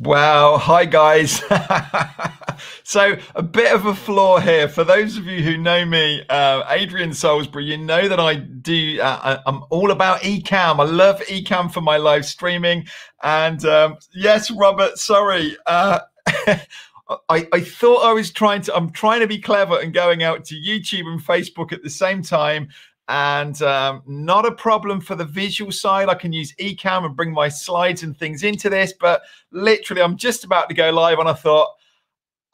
Wow. Hi, guys. so, a bit of a flaw here. For those of you who know me, uh, Adrian Salisbury, you know that I do, uh, I'm all about Ecamm. I love Ecamm for my live streaming. And um, yes, Robert, sorry. Uh, I, I thought I was trying to, I'm trying to be clever and going out to YouTube and Facebook at the same time and um, not a problem for the visual side. I can use Ecamm and bring my slides and things into this, but literally, I'm just about to go live, and I thought,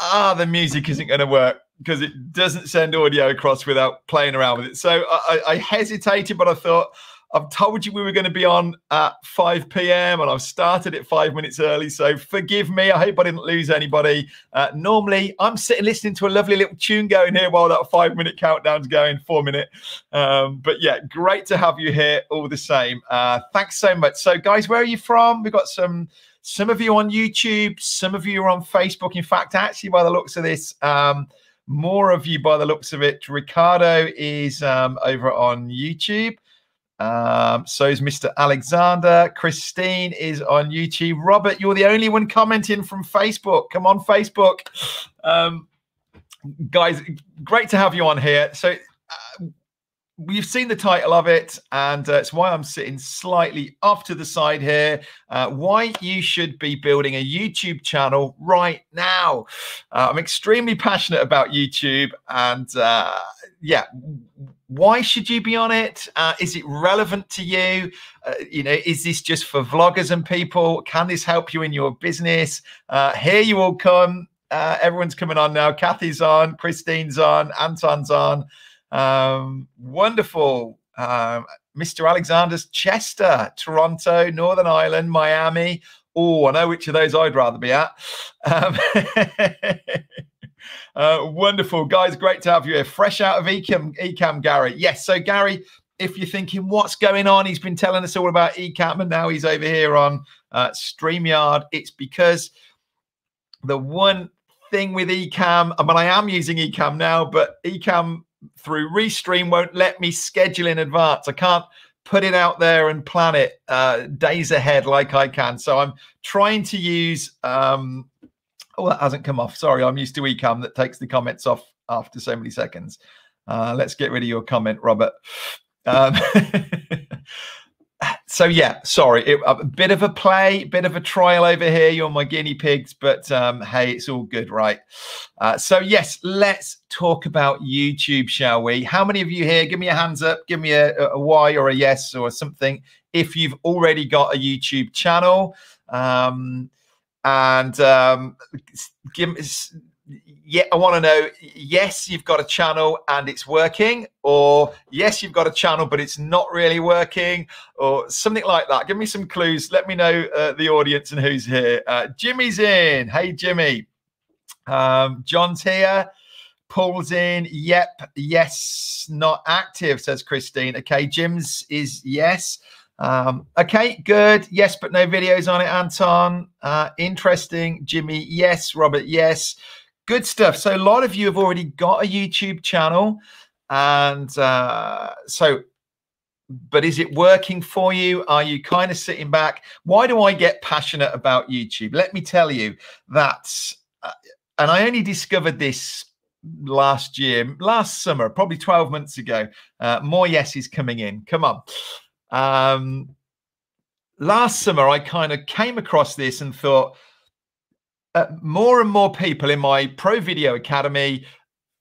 ah, the music isn't going to work because it doesn't send audio across without playing around with it. So I, I hesitated, but I thought, I've told you we were going to be on at 5 p.m. and I've started it five minutes early. So forgive me. I hope I didn't lose anybody. Uh, normally, I'm sitting listening to a lovely little tune going here while that five minute countdown's going, four minute. Um, but yeah, great to have you here all the same. Uh, thanks so much. So, guys, where are you from? We've got some. Some of you on YouTube, some of you are on Facebook. In fact, actually, by the looks of this, um, more of you by the looks of it. Ricardo is um, over on YouTube. Um, so is Mr. Alexander. Christine is on YouTube. Robert, you're the only one commenting from Facebook. Come on, Facebook. Um, guys, great to have you on here. So uh, we've seen the title of it, and uh, it's why I'm sitting slightly off to the side here. Uh, why you should be building a YouTube channel right now. Uh, I'm extremely passionate about YouTube, and uh, yeah, why should you be on it? Uh, is it relevant to you? Uh, you know, is this just for vloggers and people? Can this help you in your business? Uh, here you all come. Uh, everyone's coming on now. Kathy's on, Christine's on, Anton's on. Um, wonderful. Um, Mr. Alexander's Chester, Toronto, Northern Ireland, Miami. Oh, I know which of those I'd rather be at. Um, Uh, wonderful, guys. Great to have you here. Fresh out of Ecamm, Ecamm, Gary. Yes. So, Gary, if you're thinking what's going on, he's been telling us all about Ecamm, and now he's over here on uh, Streamyard. It's because the one thing with Ecamm, I mean, I am using Ecamm now, but Ecamm through Restream won't let me schedule in advance. I can't put it out there and plan it uh, days ahead like I can. So I'm trying to use um, Oh, that hasn't come off. Sorry, I'm used to Ecamm that takes the comments off after so many seconds. Uh, let's get rid of your comment, Robert. Um, so yeah, sorry, it, a bit of a play, bit of a trial over here. You're my guinea pigs, but um, hey, it's all good, right? Uh, so yes, let's talk about YouTube, shall we? How many of you here? Give me a hands up. Give me a, a Y or a yes or something if you've already got a YouTube channel. Um, and um, give yeah, I want to know. Yes, you've got a channel and it's working, or yes, you've got a channel but it's not really working, or something like that. Give me some clues. Let me know uh, the audience and who's here. Uh, Jimmy's in. Hey, Jimmy. Um, John's here. Paul's in. Yep. Yes. Not active, says Christine. Okay. Jim's is yes. Um, okay, good. Yes, but no videos on it, Anton. Uh, interesting. Jimmy, yes. Robert, yes. Good stuff. So, a lot of you have already got a YouTube channel. And uh, so, but is it working for you? Are you kind of sitting back? Why do I get passionate about YouTube? Let me tell you that, uh, and I only discovered this last year, last summer, probably 12 months ago. Uh, more yeses coming in. Come on. Um, last summer, I kind of came across this and thought uh, more and more people in my Pro Video Academy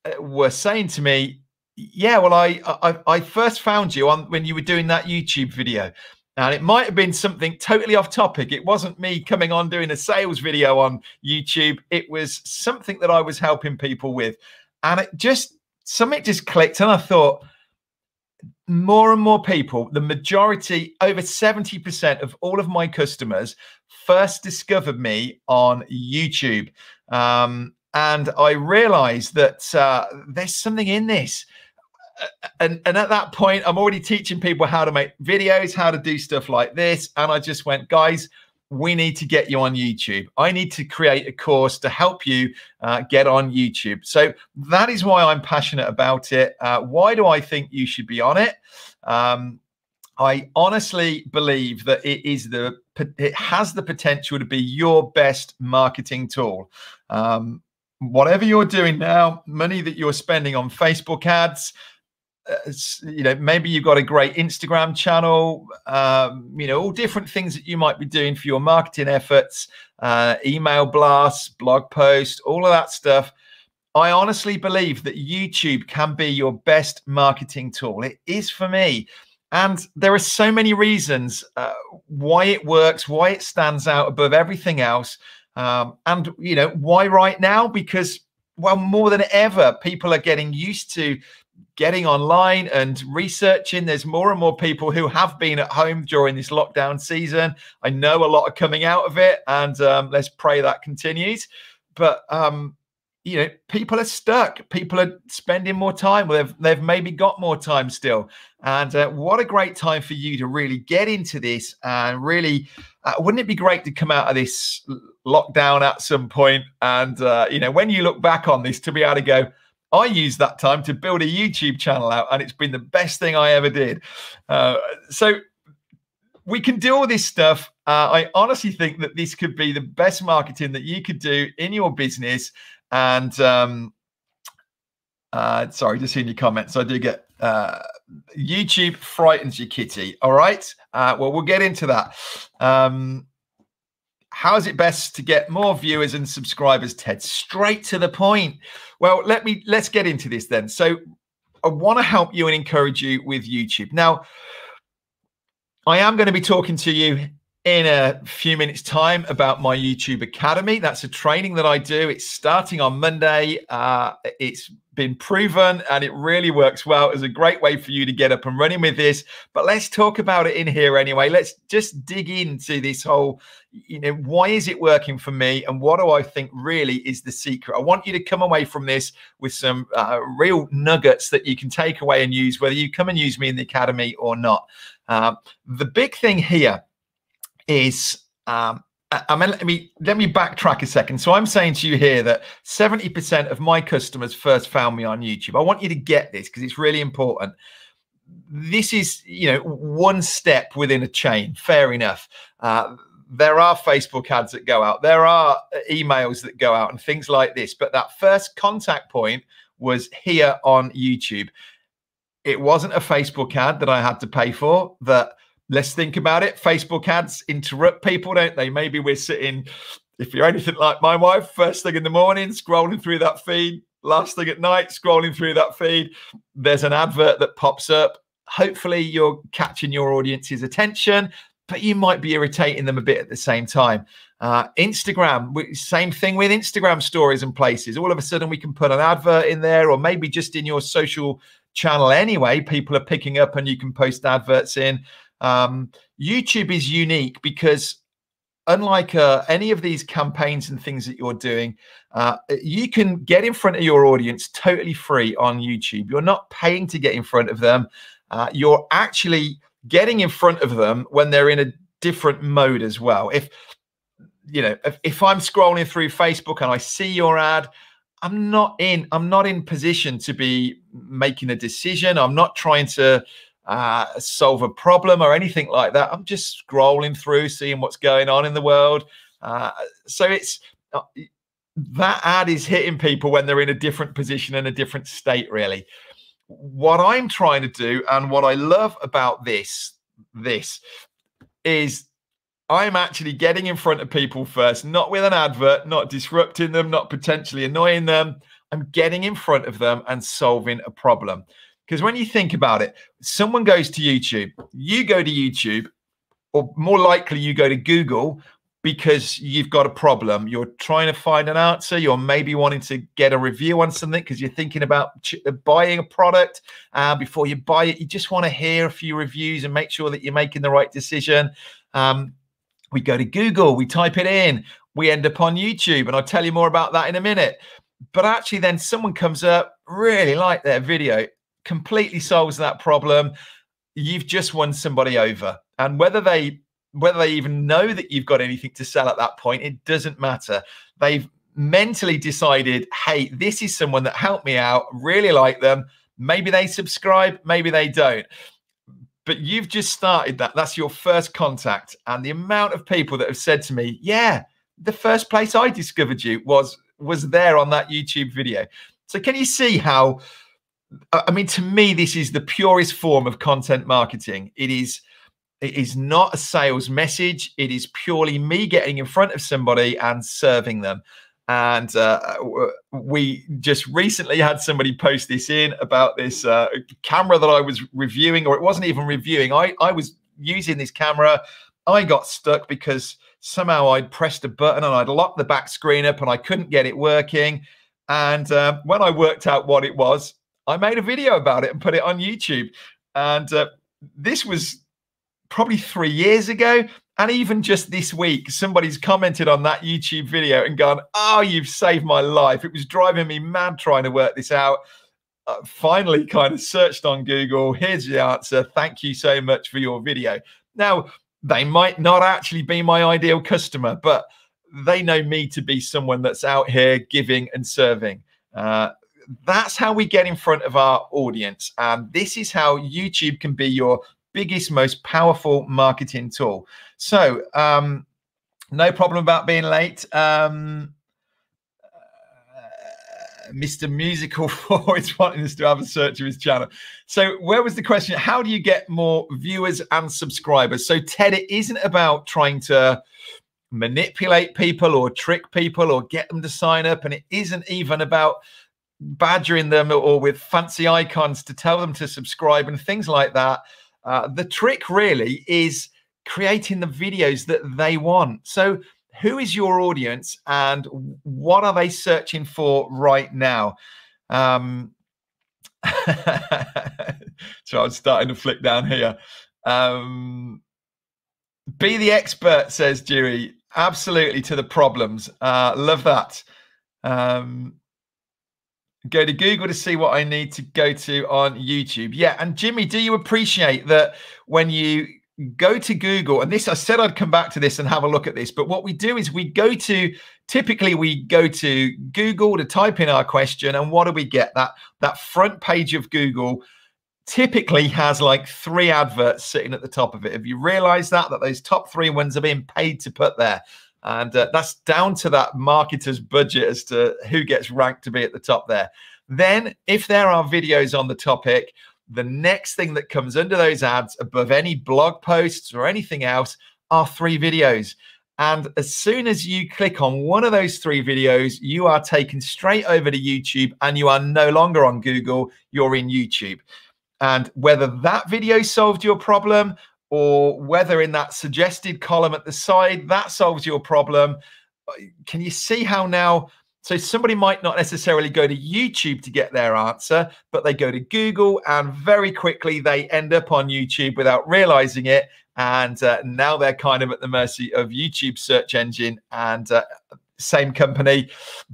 uh, were saying to me, "Yeah, well, I, I I first found you on when you were doing that YouTube video." And it might have been something totally off topic. It wasn't me coming on doing a sales video on YouTube. It was something that I was helping people with. And it just, something just clicked. And I thought, more and more people, the majority, over 70% of all of my customers first discovered me on YouTube. Um, and I realized that uh, there's something in this. And, and at that point, I'm already teaching people how to make videos, how to do stuff like this. And I just went, guys, we need to get you on YouTube. I need to create a course to help you uh, get on YouTube. So that is why I'm passionate about it. Uh, why do I think you should be on it? Um, I honestly believe that it is the it has the potential to be your best marketing tool. Um, whatever you're doing now, money that you're spending on Facebook ads, you know, maybe you've got a great Instagram channel, um, you know, all different things that you might be doing for your marketing efforts, uh, email blasts, blog posts, all of that stuff. I honestly believe that YouTube can be your best marketing tool. It is for me. And there are so many reasons uh, why it works, why it stands out above everything else. Um, and, you know, why right now? Because, well, more than ever, people are getting used to getting online and researching. There's more and more people who have been at home during this lockdown season. I know a lot are coming out of it, and um, let's pray that continues. But um, you know, people are stuck. People are spending more time. They've they've maybe got more time still. And uh, what a great time for you to really get into this and really, uh, wouldn't it be great to come out of this lockdown at some point? And uh, you know, when you look back on this, to be able to go, I used that time to build a YouTube channel out, and it's been the best thing I ever did. Uh, so we can do all this stuff. Uh, I honestly think that this could be the best marketing that you could do in your business and um, uh, sorry, just seeing your comments. I do get uh, YouTube frightens you, Kitty. All right. Uh, well, we'll get into that. Um, how is it best to get more viewers and subscribers, Ted? Straight to the point. Well, let me let's get into this then. So, I want to help you and encourage you with YouTube. Now, I am going to be talking to you in a few minutes time about my youtube academy. That's a training that i do. It's starting on monday. Uh, it's been proven and it really works well. It's a great way for you to get up and running with this. But let's talk about it in here anyway. Let's just dig into this whole you know why is it working for me and what do i think really is the secret? I want you to come away from this with some uh, real nuggets that you can take away and use whether you come and use me in the academy or not. Uh, the big thing here is um, I mean, let me let me backtrack a second. So I'm saying to you here that 70% of my customers first found me on YouTube. I want you to get this because it's really important. This is, you know, one step within a chain. Fair enough. Uh, there are Facebook ads that go out. There are emails that go out and things like this. But that first contact point was here on YouTube. It wasn't a Facebook ad that I had to pay for. That let's think about it. Facebook ads interrupt people, don't they? Maybe we're sitting, if you're anything like my wife, first thing in the morning, scrolling through that feed, last thing at night, scrolling through that feed. There's an advert that pops up. Hopefully, you're catching your audience's attention, but you might be irritating them a bit at the same time. Uh, Instagram, same thing with Instagram stories and places. All of a sudden, we can put an advert in there, or maybe just in your social channel anyway. People are picking up and you can post adverts in. Um, YouTube is unique because unlike uh, any of these campaigns and things that you're doing, uh, you can get in front of your audience totally free on YouTube. You're not paying to get in front of them. Uh, you're actually getting in front of them when they're in a different mode as well. If you know, if, if I'm scrolling through Facebook and I see your ad, I'm not in. I'm not in position to be making a decision. I'm not trying to uh, solve a problem or anything like that. I'm just scrolling through, seeing what's going on in the world. Uh, so it's uh, that ad is hitting people when they're in a different position and a different state, really. What I'm trying to do, and what I love about this, this is I'm actually getting in front of people first, not with an advert, not disrupting them, not potentially annoying them. I'm getting in front of them and solving a problem. Because when you think about it, someone goes to YouTube, you go to YouTube, or more likely you go to Google because you've got a problem. You're trying to find an answer. You're maybe wanting to get a review on something because you're thinking about uh, buying a product. Uh, before you buy it, you just want to hear a few reviews and make sure that you're making the right decision. Um, we go to Google, we type it in, we end up on YouTube, and I'll tell you more about that in a minute. But actually, then someone comes up, really like their video, completely solves that problem. You've just won somebody over. And whether they whether they even know that you've got anything to sell at that point, it doesn't matter. They've mentally decided, hey, this is someone that helped me out, really like them. Maybe they subscribe, maybe they don't. but you've just started that. That's your first contact. And the amount of people that have said to me, yeah, the first place I discovered you was was there on that YouTube video. So can you see how I mean to me this is the purest form of content marketing. It is it is not a sales message. It is purely me getting in front of somebody and serving them. And uh, we just recently had somebody post this in about this uh, camera that I was reviewing, or it wasn't even reviewing. I, I was using this camera. I got stuck because somehow I'd pressed a button and I'd locked the back screen up and I couldn't get it working. And uh, when I worked out what it was, I made a video about it and put it on YouTube. And uh, this was probably three years ago. And even just this week, somebody's commented on that YouTube video and gone, Oh, you've saved my life. It was driving me mad trying to work this out. Uh, finally, kind of searched on Google. Here's the answer. Thank you so much for your video. Now, they might not actually be my ideal customer, but they know me to be someone that's out here giving and serving. Uh, that's how we get in front of our audience. And this is how YouTube can be your biggest, most powerful marketing tool. So, um, no problem about being late. Um, uh, Mr. Musical Four is wanting us to have a search of his channel. So, where was the question? How do you get more viewers and subscribers? So, Ted, it isn't about trying to manipulate people or trick people or get them to sign up, and it isn't even about badgering them or with fancy icons to tell them to subscribe and things like that. Uh, the trick really is creating the videos that they want. So, who is your audience and what are they searching for right now? Um, so I'm starting to flick down here. Um, be the expert, says Dewey. Absolutely to the problems. Uh, love that. Um, go to Google to see what I need to go to on YouTube. Yeah. And Jimmy, do you appreciate that when you go to Google, and this I said I'd come back to this and have a look at this, but what we do is we go to typically we go to Google to type in our question, and what do we get? That that front page of Google typically has like three adverts sitting at the top of it. Have you realized that that those top three ones are being paid to put there? And uh, that's down to that marketer's budget as to who gets ranked to be at the top there. Then, if there are videos on the topic, the next thing that comes under those ads above any blog posts or anything else are three videos. And as soon as you click on one of those three videos, you are taken straight over to YouTube and you are no longer on Google, you're in YouTube. And whether that video solved your problem or whether in that suggested column at the side that solves your problem. Uh, can you see how now? So somebody might not necessarily go to YouTube to get their answer, but they go to Google and very quickly they end up on YouTube without realizing it. And uh, now they're kind of at the mercy of YouTube search engine and uh, same company.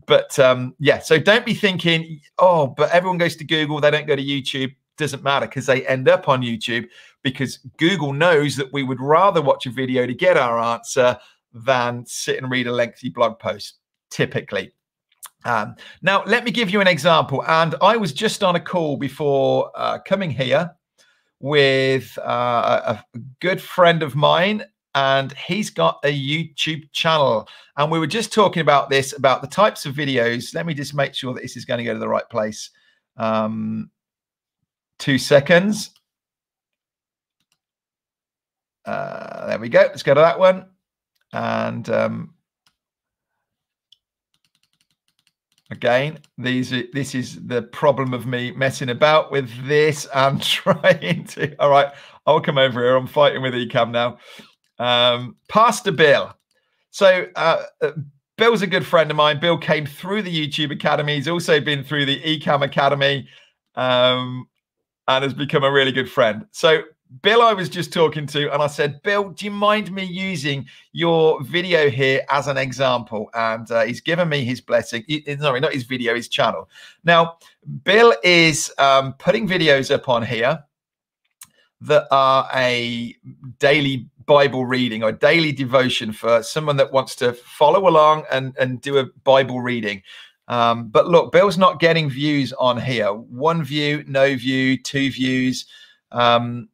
But um, yeah, so don't be thinking, oh, but everyone goes to Google, they don't go to YouTube doesn't matter because they end up on YouTube because Google knows that we would rather watch a video to get our answer than sit and read a lengthy blog post, typically. Um, now, let me give you an example. And I was just on a call before uh, coming here with uh, a good friend of mine, and he's got a YouTube channel. And we were just talking about this, about the types of videos. Let me just make sure that this is going to go to the right place. Um, two seconds. Uh, there we go. Let's go to that one. And um, again, these are, this is the problem of me messing about with this and trying to. All right, I'll come over here. I'm fighting with Ecamm now. Um, Pastor Bill. So uh, uh, Bill's a good friend of mine. Bill came through the YouTube Academy. He's also been through the Ecamm Academy. Um, and has become a really good friend. So Bill, I was just talking to, and I said, Bill, do you mind me using your video here as an example? And uh, he's given me his blessing. He, sorry, not his video, his channel. Now, Bill is um, putting videos up on here that are a daily Bible reading or daily devotion for someone that wants to follow along and, and do a Bible reading. Um, but look, Bill's not getting views on here. One view, no view, two views. Um,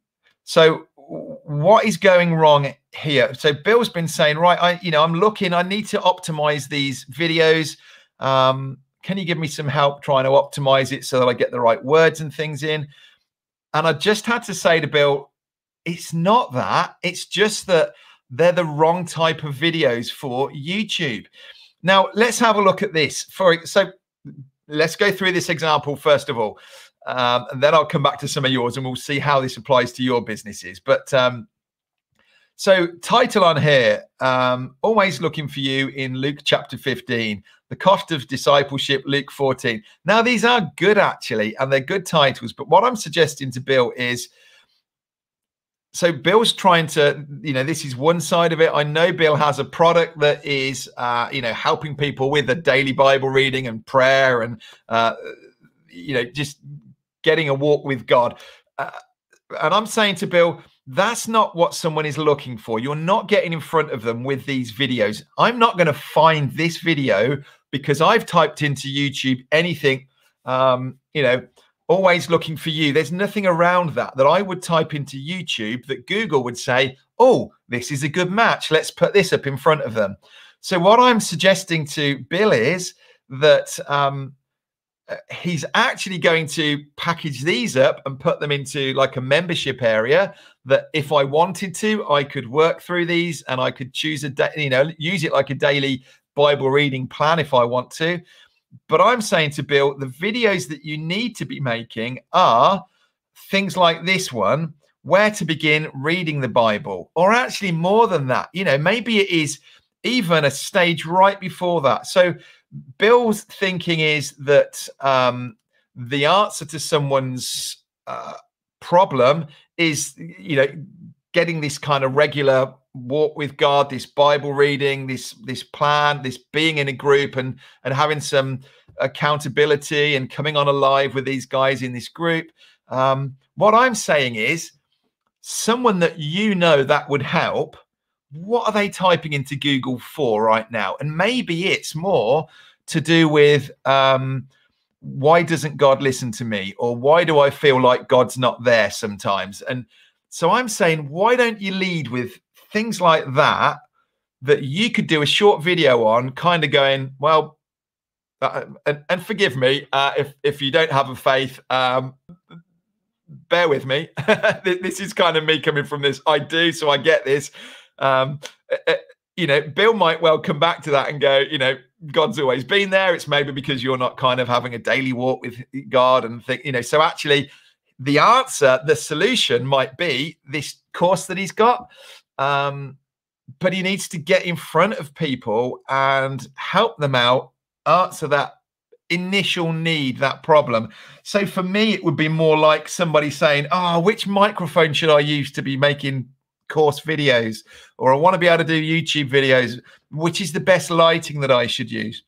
So what is going wrong here? So Bill's been saying, right, I you know I'm looking, I need to optimize these videos. Um, can you give me some help trying to optimize it so that I get the right words and things in? And I just had to say to Bill, it's not that. It's just that they're the wrong type of videos for YouTube. Now, let's have a look at this. For so let's go through this example first of all. Um, and then I'll come back to some of yours and we'll see how this applies to your businesses. But um, so, title on here, um, always looking for you in Luke chapter 15, the cost of discipleship, Luke 14. Now, these are good actually, and they're good titles. But what I'm suggesting to Bill is so Bill's trying to, you know, this is one side of it. I know Bill has a product that is, uh, you know, helping people with a daily Bible reading and prayer and, uh, you know, just getting a walk with God. Uh, and I'm saying to Bill, that's not what someone is looking for. You're not getting in front of them with these videos. I'm not going to find this video because I've typed into YouTube anything, um, you know, always looking for you. There's nothing around that that I would type into YouTube that Google would say, oh, this is a good match. Let's put this up in front of them. So, what I'm suggesting to Bill is that um, he's actually going to package these up and put them into like a membership area that if I wanted to, I could work through these and I could choose a day, you know, use it like a daily Bible reading plan if I want to. But I'm saying to Bill, the videos that you need to be making are things like this one, where to begin reading the Bible, or actually more than that. You know, maybe it is even a stage right before that. So Bill's thinking is that um, the answer to someone's uh, problem is, you know, getting this kind of regular walk with God, this Bible reading, this this plan, this being in a group, and and having some accountability and coming on alive with these guys in this group. Um, what I'm saying is, someone that you know that would help what are they typing into Google for right now? And maybe it's more to do with um, why doesn't God listen to me? Or why do I feel like God's not there sometimes? And so I'm saying, why don't you lead with things like that that you could do a short video on, kind of going, well, uh, and, and, forgive me uh, if if you don't have a faith. Um, bear with me. this is kind of me coming from this. I do, so I get this. Um, uh, uh, you know, Bill might well come back to that and go, you know, God's always been there. It's maybe because you're not kind of having a daily walk with God and think, you know, so actually the answer, the solution might be this course that he's got. Um, but he needs to get in front of people and help them out, answer that initial need, that problem. So for me, it would be more like somebody saying, Oh, which microphone should I use to be making course videos or I want to be able to do YouTube videos, which is the best lighting that I should use.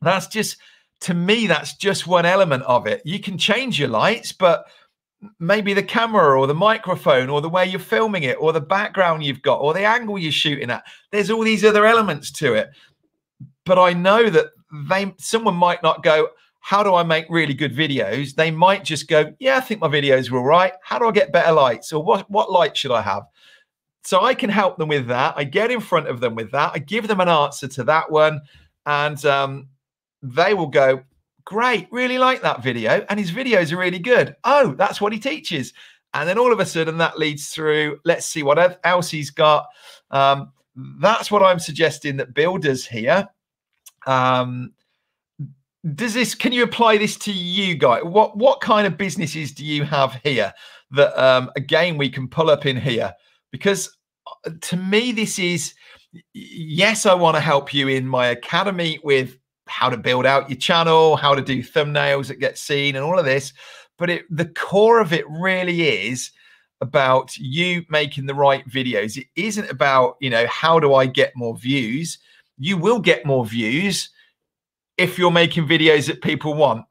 That's just, to me, that's just one element of it. You can change your lights, but maybe the camera or the microphone or the way you're filming it or the background you've got or the angle you're shooting at, there's all these other elements to it. But I know that they, someone might not go, how do I make really good videos? They might just go, yeah, I think my videos were all right. How do I get better lights? Or what, what light should I have? So I can help them with that. I get in front of them with that. I give them an answer to that one. And um, they will go, Great, really like that video. And his videos are really good. Oh, that's what he teaches. And then all of a sudden that leads through, let's see what else he's got. Um, that's what I'm suggesting that Bill does here. Um, does this can you apply this to you guys what what kind of businesses do you have here that um again we can pull up in here because uh, to me, this is yes, I want to help you in my academy with how to build out your channel, how to do thumbnails that get seen, and all of this. But it, the core of it really is about you making the right videos. It isn't about, you know, how do I get more views? You will get more views if you're making videos that people want.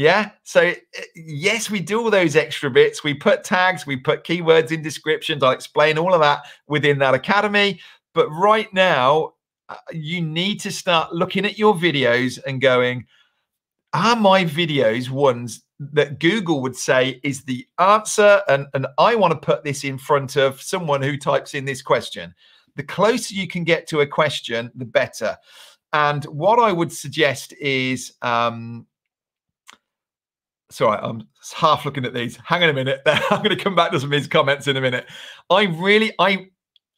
Yeah. So eh, yes, we do all those extra bits. We put tags, we put keywords in descriptions. I'll explain all of that within that academy. But right now, uh, you need to start looking at your videos and going, are my videos ones that Google would say is the answer? And, and I want to put this in front of someone who types in this question. The closer you can get to a question, the better. And what I would suggest is, um, sorry, I'm half looking at these. Hang on a minute. I'm going to come back to some of his comments in a minute. I really, I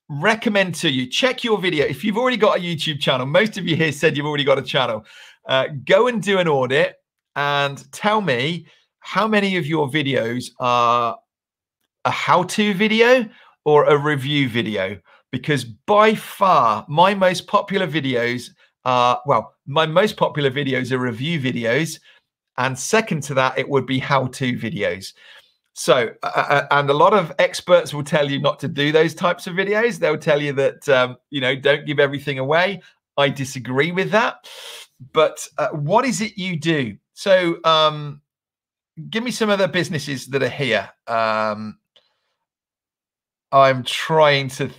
recommend to you check your video. If you've already got a YouTube channel, most of you here said you've already got a channel. Uh, go and do an audit and tell me how many of your videos are a how-to video or a review video because by far my most popular videos are well my most popular videos are review videos and second to that it would be how-to videos. So uh, uh, and a lot of experts will tell you not to do those types of videos. They'll tell you that um, you know don't give everything away. I disagree with that. But uh, what is it you do? So um, give me some other businesses that are here. Um, i'm trying to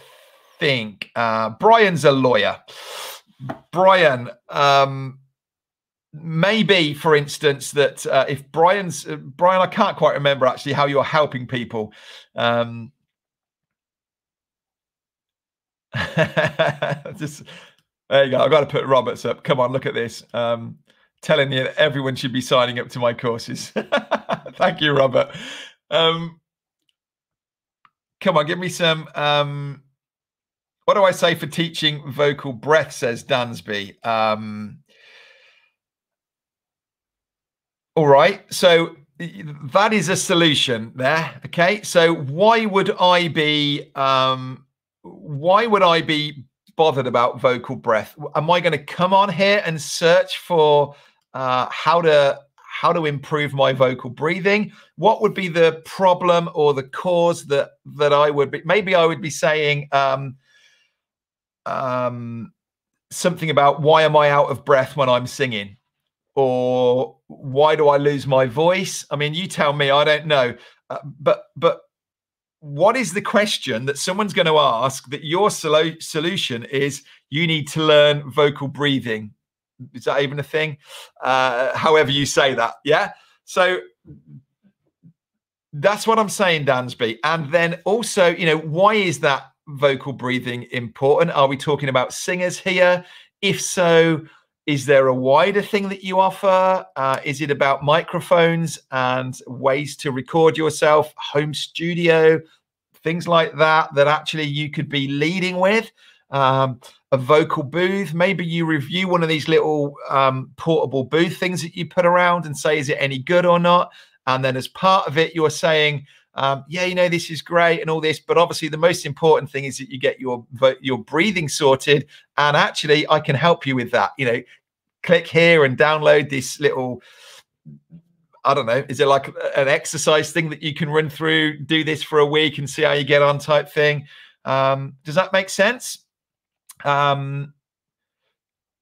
think. Uh, Brian's a lawyer. Brian, um, maybe, for instance, that uh, if Brian's uh, Brian, I can't quite remember actually how you're helping people. Um, just there you go. I've got to put Roberts up. Come on, look at this. Um, telling you that everyone should be signing up to my courses. Thank you, Robert. Um, come on, give me some. Um, what do I say for teaching vocal breath, says Dansby. Um, all right. So that is a solution there. Okay. So why would I be um, why would I be bothered about vocal breath? Am I going to come on here and search for uh, how to how to improve my vocal breathing? What would be the problem or the cause that that I would be? Maybe I would be saying, um, um, something about why am I out of breath when I'm singing? Or why do I lose my voice? I mean, you tell me, I don't know. Uh, but, but, what is the question that someone's going to ask that your solution is you need to learn vocal breathing is that even a thing uh, however you say that yeah so that's what i'm saying dansby and then also you know why is that vocal breathing important? Are we talking about singers here? If so, is there a wider thing that you offer? Uh, is it about microphones and ways to record yourself, home studio, things like that, that actually you could be leading with? Um, a vocal booth. Maybe you review one of these little um, portable booth things that you put around and say, is it any good or not? And then as part of it, you're saying, um, yeah, you know, this is great and all this, but obviously the most important thing is that you get your your breathing sorted. And actually, I can help you with that. You know, click here and download this little. I don't know. Is it like an exercise thing that you can run through? Do this for a week and see how you get on, type thing. Um, does that make sense? Um,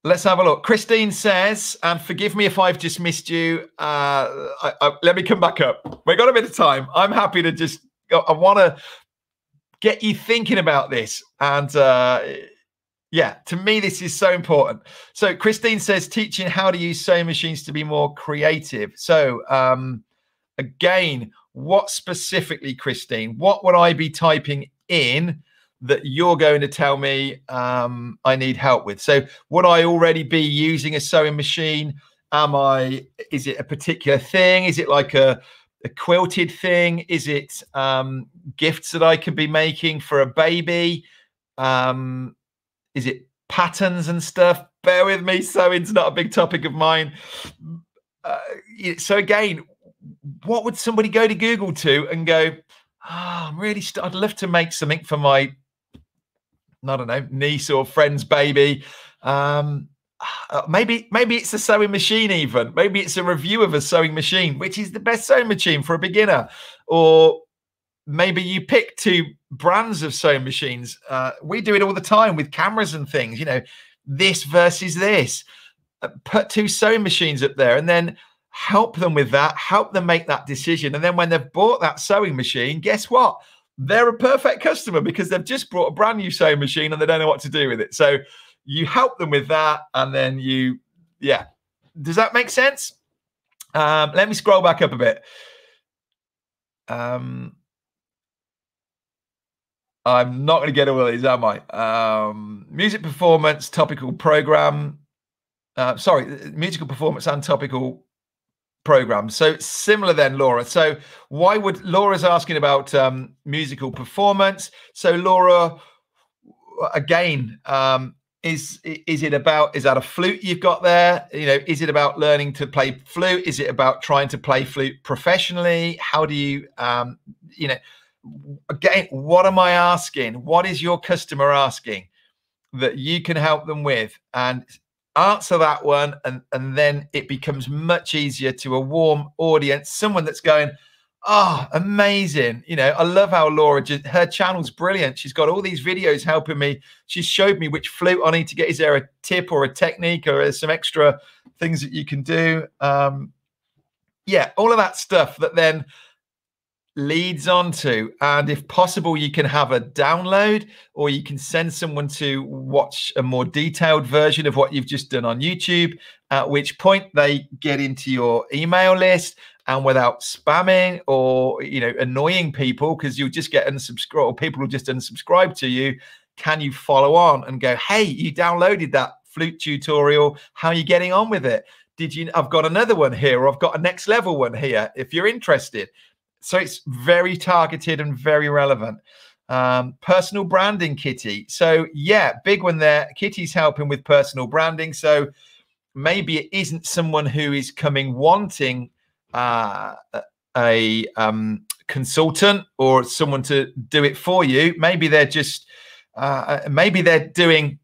Let's have a look. Christine says, and forgive me if I've just missed you. Uh, I, I, let me come back up. We've got a bit of time. I'm happy to just. I want to get you thinking about this, and uh, yeah, to me this is so important. So Christine says, teaching how to use sewing machines to be more creative. So um, again, what specifically, Christine? What would I be typing in? That you're going to tell me um, I need help with. So, would I already be using a sewing machine? Am I? Is it a particular thing? Is it like a a quilted thing? Is it um, gifts that I could be making for a baby? Um, is it patterns and stuff? Bear with me, sewing's not a big topic of mine. Uh, so again, what would somebody go to Google to and go? Oh, I'm really. I'd love to make something for my I don't know, niece or friend's baby. Um, uh, maybe maybe it's a sewing machine even. Maybe it's a review of a sewing machine which is the best sewing machine for a beginner. Or maybe you pick two brands of sewing machines. Uh, we do it all the time with cameras and things you know this versus this. Uh, put two sewing machines up there and then help them with that help them make that decision. And then when they've bought that sewing machine guess what they're a perfect customer because they've just brought a brand new sewing machine and they don't know what to do with it. So you help them with that, and then you, yeah. Does that make sense? Um, let me scroll back up a bit. Um, I'm not going to get all of these, am I? Um, music performance, topical program. Uh, sorry, musical performance and topical program. So similar then, Laura. So why would Laura's asking about um, musical performance? So Laura, again, um, is is it about is that a flute you've got there? You know, is it about learning to play flute? Is it about trying to play flute professionally? How do you, um, you know, again, what am I asking? What is your customer asking that you can help them with? And answer that one and and then it becomes much easier to a warm audience someone that's going oh amazing. You know i love how laura just her channel's brilliant. She's got all these videos helping me. She's showed me which flute i need to get. Is there a tip or a technique or some extra things that you can do? Um yeah all of that stuff that then leads on to and if possible you can have a download or you can send someone to watch a more detailed version of what you've just done on youtube at which point they get into your email list and without spamming or you know annoying people because you'll just get unsubscribe or people will just unsubscribe to you can you follow on and go hey you downloaded that flute tutorial. How are you getting on with it? Did you i've got another one here or i've got a next level one here if you're interested so it's very targeted and very relevant. Um, personal branding, Kitty. So yeah, big one there. Kitty's helping with personal branding. So maybe it isn't someone who is coming wanting uh, a um, consultant or someone to do it for you. Maybe they're just uh, maybe they're doing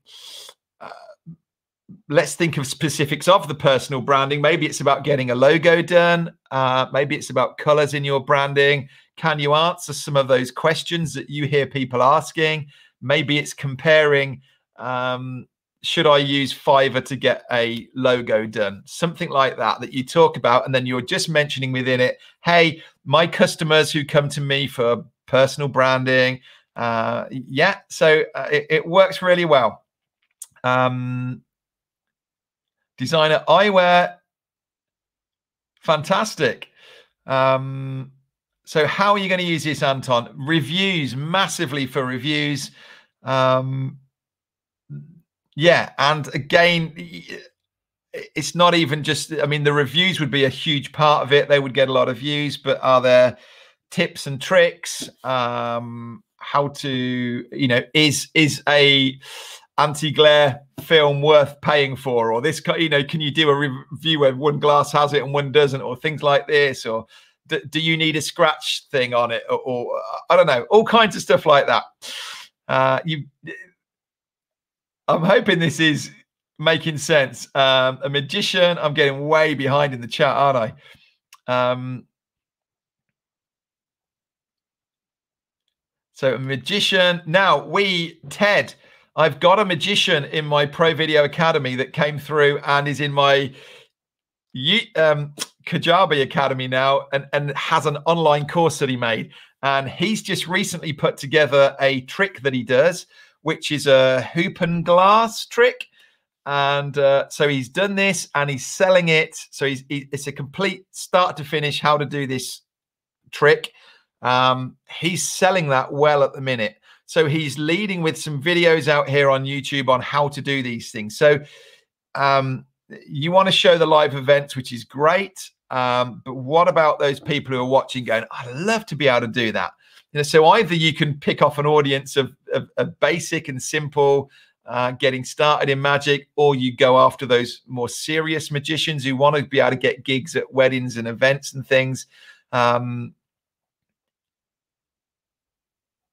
let's think of specifics of the personal branding. Maybe it's about getting a logo done. Uh, maybe it's about colors in your branding. Can you answer some of those questions that you hear people asking? Maybe it's comparing. Um, should I use Fiverr to get a logo done? Something like that that you talk about, and then you're just mentioning within it, hey, my customers who come to me for personal branding. Uh, yeah, so uh, it, it works really well. Um, designer eyewear. Fantastic. Um, so how are you going to use this, Anton? Reviews, massively for reviews. Um, yeah, and again, it's not even just. I mean, the reviews would be a huge part of it. They would get a lot of views, but are there tips and tricks? Um, how to, you know, is is a anti-glare film worth paying for or this you know can you do a review where one glass has it and one doesn't or things like this or do, do you need a scratch thing on it or, or, i don't know all kinds of stuff like that. Uh you i'm hoping this is making sense. Um a magician i'm getting way behind in the chat aren't i? Um so a magician now we ted I've got a magician in my Pro Video Academy that came through and is in my um, Kajabi Academy now and, and has an online course that he made. And he's just recently put together a trick that he does, which is a hoop and glass trick. And uh, so he's done this and he's selling it. So he's he, it's a complete start to finish how to do this trick. Um, he's selling that well at the minute. So he's leading with some videos out here on YouTube on how to do these things. So um, you want to show the live events, which is great. Um, but what about those people who are watching going, I'd love to be able to do that? You know, so either you can pick off an audience of, of, of basic and simple uh, getting started in magic, or you go after those more serious magicians who want to be able to get gigs at weddings and events and things. Um,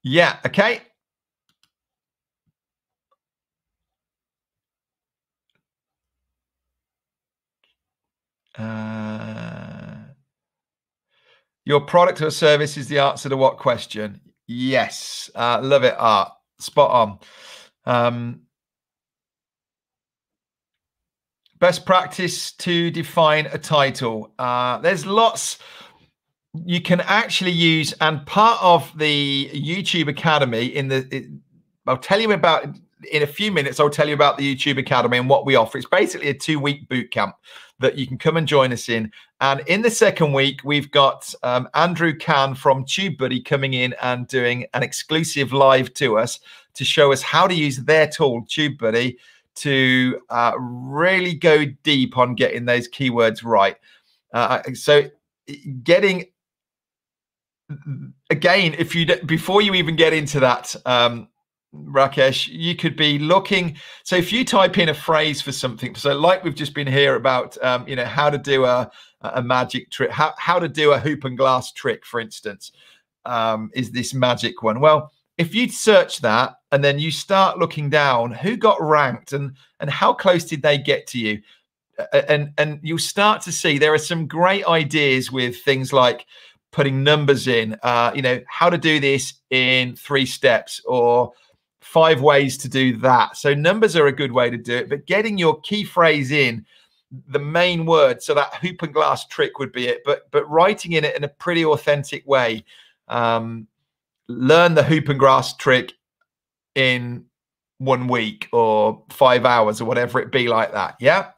yeah. Okay. Uh, your product or service is the answer to what question? Yes. Uh, love it, Art. Spot on. Um, best practice to define a title. Uh, there's lots you can actually use and part of the youtube academy in the it, i'll tell you about in a few minutes i'll tell you about the youtube academy and what we offer it's basically a two week boot camp that you can come and join us in. And in the second week, we've got um, Andrew Can from TubeBuddy coming in and doing an exclusive live to us to show us how to use their tool, TubeBuddy, to uh, really go deep on getting those keywords right. Uh, so getting again, if you before you even get into that, um, Rakesh, you could be looking. So if you type in a phrase for something, so like we've just been here about, um, you know, how to do a a magic trick, how how to do a hoop and glass trick, for instance, um, is this magic one? Well, if you search that and then you start looking down, who got ranked and and how close did they get to you? And and you'll start to see there are some great ideas with things like putting numbers in, uh, you know, how to do this in three steps or five ways to do that. So numbers are a good way to do it, but getting your key phrase in the main word, so that hoop and glass trick would be it, but but writing in it in a pretty authentic way. Um, learn the hoop and glass trick in one week or five hours or whatever it be like that. Yeah.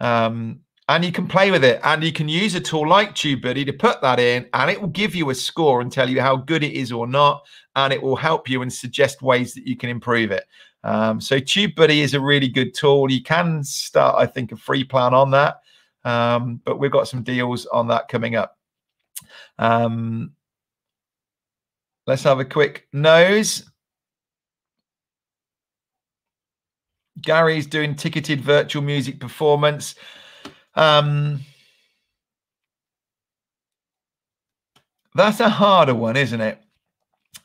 Um, and you can play with it and you can use a tool like TubeBuddy to put that in and it will give you a score and tell you how good it is or not. And it will help you and suggest ways that you can improve it. Um, so TubeBuddy is a really good tool. You can start, I think, a free plan on that. Um, but we've got some deals on that coming up. Um, let's have a quick nose. Gary's doing ticketed virtual music performance. Um, that's a harder one, isn't it?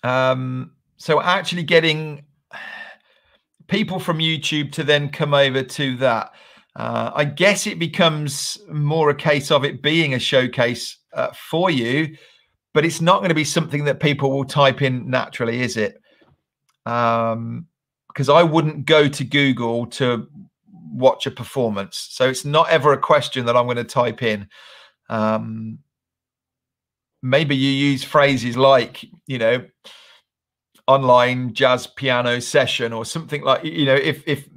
Um, so actually getting people from YouTube to then come over to that. Uh, I guess it becomes more a case of it being a showcase uh, for you, but it's not going to be something that people will type in naturally, is it? Um, because I wouldn't go to Google to watch a performance. So it's not ever a question that I'm going to type in. Um, maybe you use phrases like, you know, online jazz piano session or something like, you know, if, if,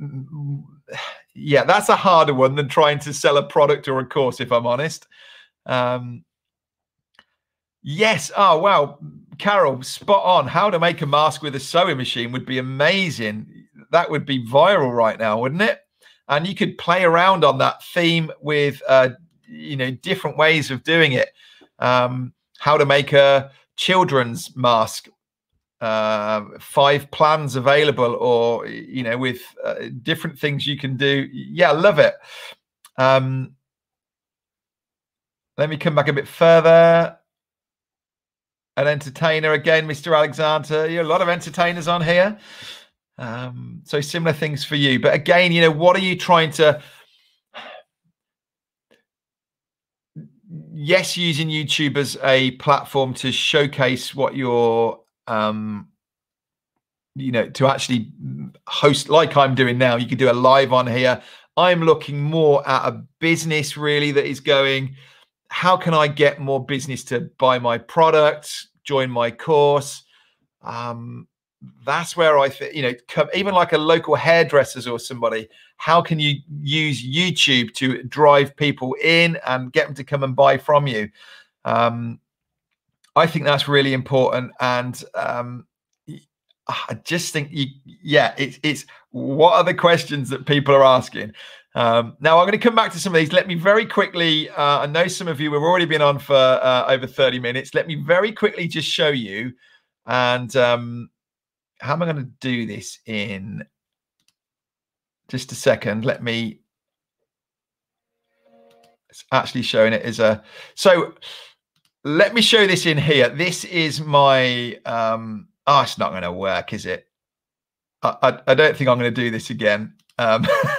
yeah, that's a harder one than trying to sell a product or a course, if I'm honest. Um, yes. Oh, wow. Carol, spot on. How to make a mask with a sewing machine would be amazing. That would be viral right now, wouldn't it? And you could play around on that theme with uh, you know different ways of doing it. Um, how to make a children's mask uh, five plans available or you know with uh, different things you can do. Yeah love it. Um, let me come back a bit further. An entertainer again mr alexander. A lot of entertainers on here um, so similar things for you. But again, you know, what are you trying to? Yes, using YouTube as a platform to showcase what you're, um, you know, to actually host like I'm doing now. You could do a live on here. I'm looking more at a business really that is going. How can I get more business to buy my product, join my course? Um, that's where I think, you know, even like a local hairdressers or somebody, how can you use YouTube to drive people in and get them to come and buy from you? Um, I think that's really important. And um, I just think, you, yeah, it's, it's what are the questions that people are asking? Um, now I'm going to come back to some of these. Let me very quickly, uh, I know some of you have already been on for uh, over 30 minutes. Let me very quickly just show you and um, how am I going to do this in just a second? Let me. It's actually showing it as a. So let me show this in here. This is my. um Oh, it's not going to work, is it? I, I, I don't think I'm going to do this again. Um,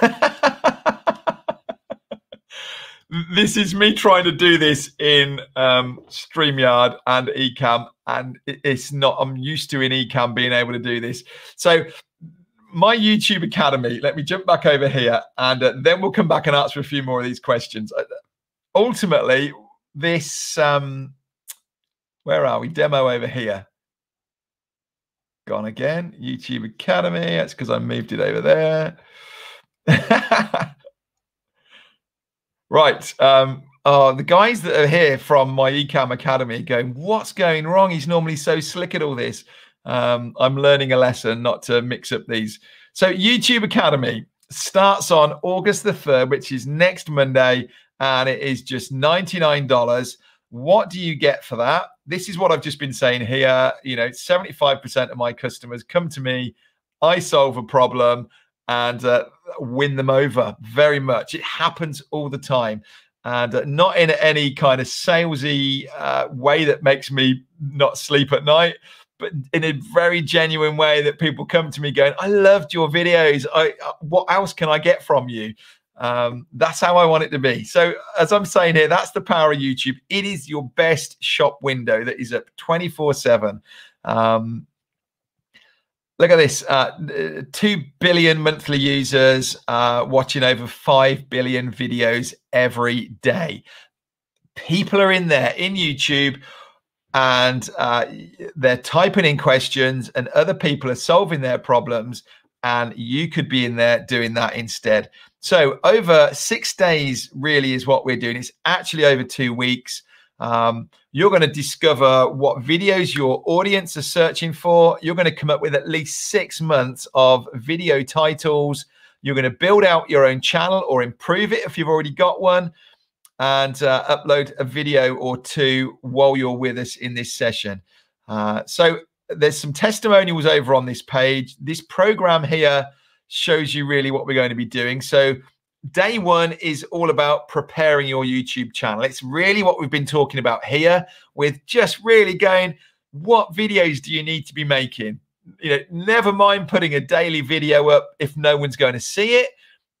this is me trying to do this in um, StreamYard and Ecamm, and it's not. I'm used to in Ecamm being able to do this. So my YouTube Academy. Let me jump back over here, and uh, then we'll come back and answer a few more of these questions. Uh, ultimately, this um, where are we? Demo over here. Gone again. YouTube Academy. That's because I moved it over there. Right. Um, oh, the guys that are here from my Ecamm Academy going, what's going wrong? He's normally so slick at all this. Um, I'm learning a lesson not to mix up these. So YouTube Academy starts on August the 3rd, which is next Monday, and it is just $99. What do you get for that? This is what I've just been saying here. You know, 75% of my customers come to me, I solve a problem and uh, win them over very much. It happens all the time. And uh, not in any kind of salesy uh, way that makes me not sleep at night, but in a very genuine way that people come to me going, I loved your videos. I, uh, what else can I get from you? Um, that's how I want it to be. So, as I'm saying here, that's the power of YouTube. It is your best shop window that is up 24 7. Look at this uh, 2 billion monthly users uh, watching over 5 billion videos every day. People are in there in YouTube and uh, they're typing in questions, and other people are solving their problems. And you could be in there doing that instead. So over six days really is what we're doing. It's actually over two weeks. Um, you're going to discover what videos your audience are searching for. You're going to come up with at least six months of video titles. You're going to build out your own channel or improve it if you've already got one and uh, upload a video or two while you're with us in this session. Uh, so there's some testimonials over on this page. This program here shows you really what we're going to be doing. So day one is all about preparing your YouTube channel. It's really what we've been talking about here with just really going, what videos do you need to be making? You know, never mind putting a daily video up if no one's going to see it.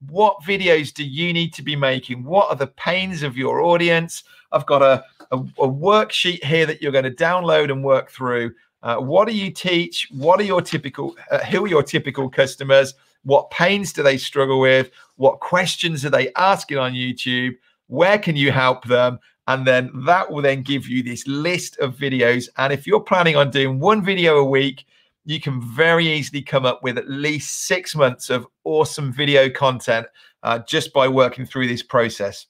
What videos do you need to be making? What are the pains of your audience? I've got a, a, a worksheet here that you're going to download and work through. Uh, what do you teach? What are your typical, uh, who are your typical customers? What pains do they struggle with? What questions are they asking on YouTube? Where can you help them? And then that will then give you this list of videos. And if you're planning on doing one video a week, you can very easily come up with at least six months of awesome video content uh, just by working through this process.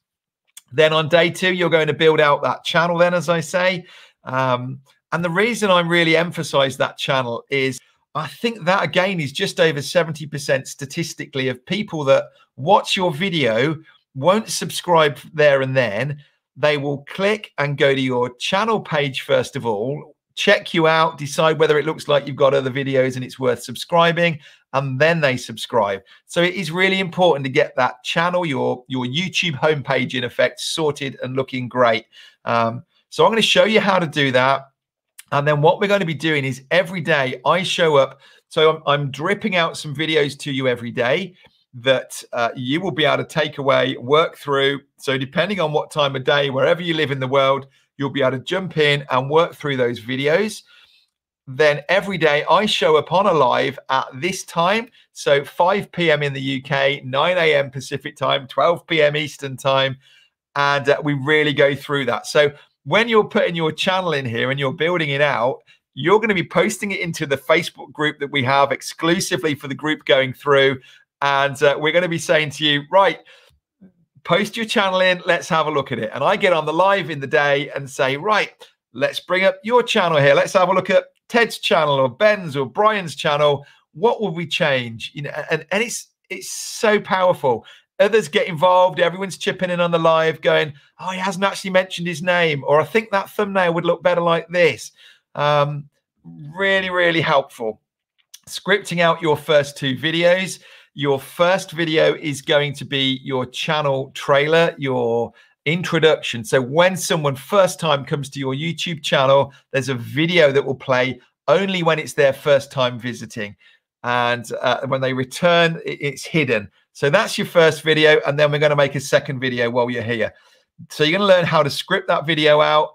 Then on day two, you're going to build out that channel, then, as I say. Um, and the reason I'm really emphasize that channel is I think that again is just over 70% statistically of people that watch your video won't subscribe there and then. They will click and go to your channel page first of all, check you out, decide whether it looks like you've got other videos and it's worth subscribing, and then they subscribe. So it is really important to get that channel, your your YouTube homepage in effect, sorted and looking great. Um, so I'm going to show you how to do that. And then what we're going to be doing is every day I show up. So I'm, I'm dripping out some videos to you every day that uh, you will be able to take away, work through. So depending on what time of day, wherever you live in the world, you'll be able to jump in and work through those videos. Then every day I show up on a live at this time. So 5 p.m. in the UK, 9 a.m. Pacific time, 12 p.m. Eastern time. And uh, we really go through that. So when you're putting your channel in here and you're building it out, you're going to be posting it into the Facebook group that we have exclusively for the group going through. And uh, we're going to be saying to you, right, post your channel in, let's have a look at it. And I get on the live in the day and say, right, let's bring up your channel here. Let's have a look at Ted's channel or Ben's or Brian's channel. What would we change? You know, and, and it's it's so powerful. Others get involved. Everyone's chipping in on the live, going, "Oh, he hasn't actually mentioned his name," or "I think that thumbnail would look better like this." Um, really, really helpful. Scripting out your first two videos. Your first video is going to be your channel trailer, your introduction. So when someone first time comes to your YouTube channel, there's a video that will play only when it's their first time visiting. And uh, when they return, it's hidden. So that's your first video. And then we're going to make a second video while you're here. So you're going to learn how to script that video out.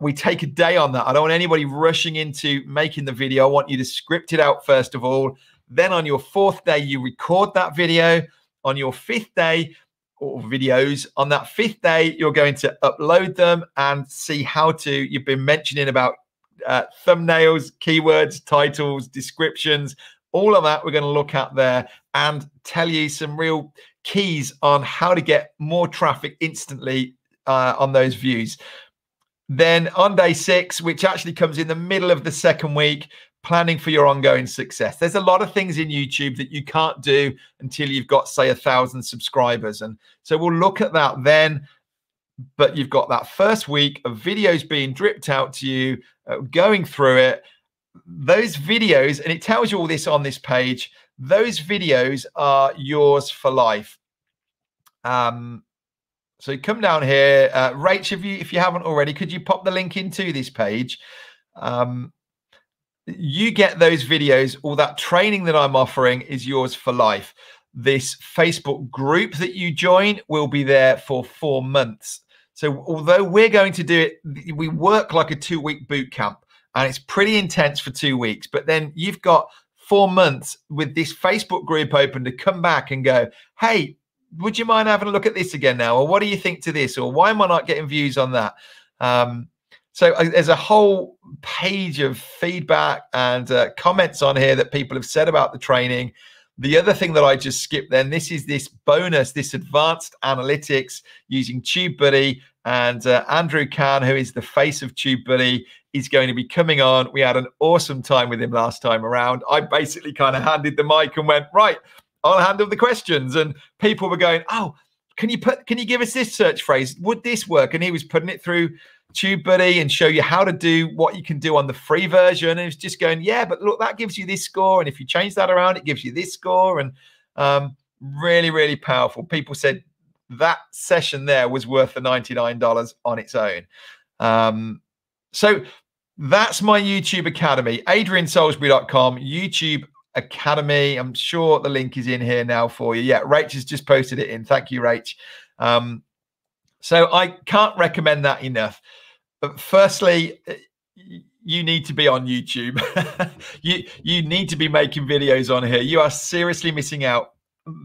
We take a day on that. I don't want anybody rushing into making the video. I want you to script it out first of all. Then on your fourth day, you record that video. On your fifth day, or videos. On that fifth day, you're going to upload them and see how to. You've been mentioning about uh, thumbnails, keywords, titles, descriptions, all of that we're going to look at there and tell you some real keys on how to get more traffic instantly uh, on those views. Then on day six, which actually comes in the middle of the second week, planning for your ongoing success. There's a lot of things in YouTube that you can't do until you've got, say, a thousand subscribers. And so we'll look at that then. But you've got that first week of videos being dripped out to you, uh, going through it. Those videos, and it tells you all this on this page, those videos are yours for life. Um, so come down here, uh, Rach, if you if you haven't already, could you pop the link into this page? Um, you get those videos, all that training that I'm offering is yours for life. This Facebook group that you join will be there for four months. So, although we're going to do it, we work like a two week boot camp and it's pretty intense for two weeks. But then you've got four months with this Facebook group open to come back and go, hey, would you mind having a look at this again now? Or what do you think to this? Or why am I not getting views on that? Um, so uh, there's a whole page of feedback and uh, comments on here that people have said about the training. The other thing that I just skipped then, this is this bonus, this advanced analytics using TubeBuddy. And uh, Andrew Khan, who is the face of TubeBuddy, is going to be coming on. We had an awesome time with him last time around. I basically kind of handed the mic and went, right, I'll handle the questions. And people were going, oh, can you put, can you give us this search phrase? Would this work? And he was putting it through TubeBuddy and show you how to do what you can do on the free version. And it's just going, yeah, but look, that gives you this score. And if you change that around, it gives you this score. And um, really, really powerful. People said that session there was worth the $99 on its own. Um, so that's my YouTube Academy, adriansalisbury.com, YouTube Academy. I'm sure the link is in here now for you. Yeah, Rach has just posted it in. Thank you, Rach. Um, so I can't recommend that enough. But firstly, you need to be on YouTube. you you need to be making videos on here. You are seriously missing out.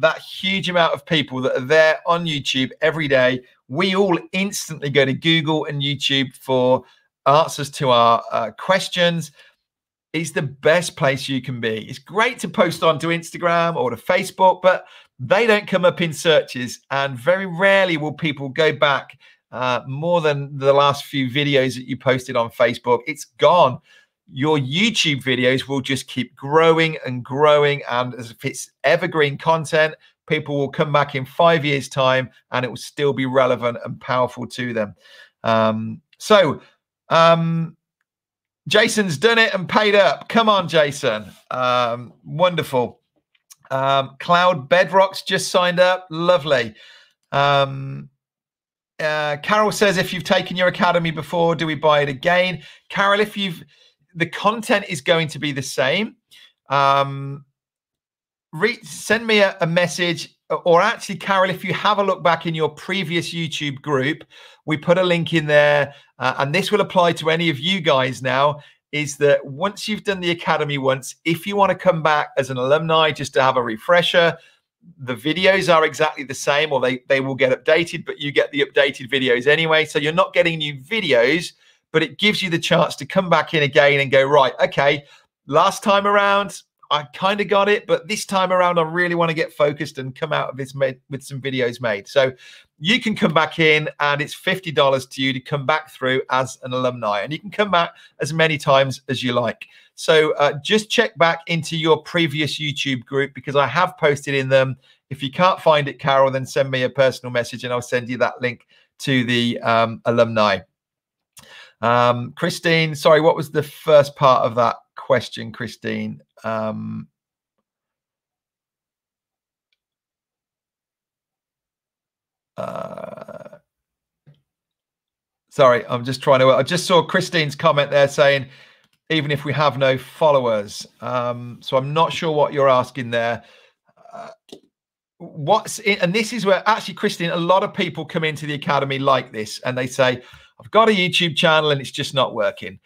That huge amount of people that are there on YouTube every day. We all instantly go to Google and YouTube for answers to our uh, questions. It's the best place you can be. It's great to post onto Instagram or to Facebook, but they don't come up in searches. And very rarely will people go back uh, more than the last few videos that you posted on Facebook. It's gone. Your YouTube videos will just keep growing and growing. And as if it's evergreen content, people will come back in five years' time and it will still be relevant and powerful to them. Um, so, um, Jason's done it and paid up. Come on, Jason. Um, wonderful. Um, Cloud Bedrocks just signed up. Lovely. Um, uh, Carol says, if you've taken your academy before, do we buy it again? Carol, if you've, the content is going to be the same. Um, re- send me a, a message, or actually, Carol, if you have a look back in your previous YouTube group, we put a link in there, uh, and this will apply to any of you guys now. Is that once you've done the academy once, if you want to come back as an alumni just to have a refresher, the videos are exactly the same or they they will get updated but you get the updated videos anyway so you're not getting new videos but it gives you the chance to come back in again and go right okay last time around I kind of got it, but this time around, I really want to get focused and come out of this made, with some videos made. So you can come back in, and it's fifty dollars to you to come back through as an alumni, and you can come back as many times as you like. So uh, just check back into your previous YouTube group because I have posted in them. If you can't find it, Carol, then send me a personal message, and I'll send you that link to the um, alumni. Um, Christine, sorry, what was the first part of that question, Christine? Um, uh, sorry, I'm just trying to. I just saw Christine's comment there saying, even if we have no followers. Um, so I'm not sure what you're asking there. Uh, what's in, and this is where actually, Christine, a lot of people come into the academy like this and they say, I've got a YouTube channel and it's just not working.